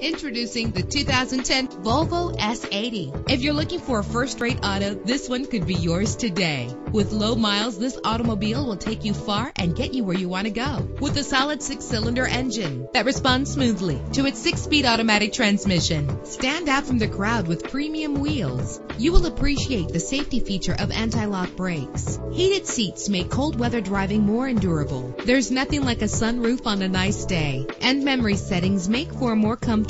Introducing the 2010 Volvo S80. If you're looking for a first-rate auto, this one could be yours today. With low miles, this automobile will take you far and get you where you want to go. With a solid six-cylinder engine that responds smoothly to its six-speed automatic transmission. Stand out from the crowd with premium wheels. You will appreciate the safety feature of anti-lock brakes. Heated seats make cold weather driving more endurable. There's nothing like a sunroof on a nice day. And memory settings make for a more comfortable